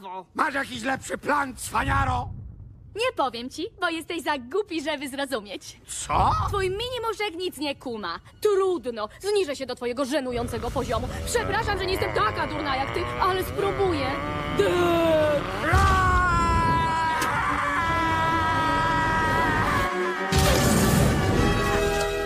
Brawo! Masz jakiś lepszy plan, cwaniaro? Nie powiem ci, bo jesteś za głupi, żeby zrozumieć. Co? Twój mini móżek nic nie kuma. Trudno, zniżę się do twojego żenującego poziomu. Przepraszam, że nie jestem taka durna jak ty, ale spróbuję.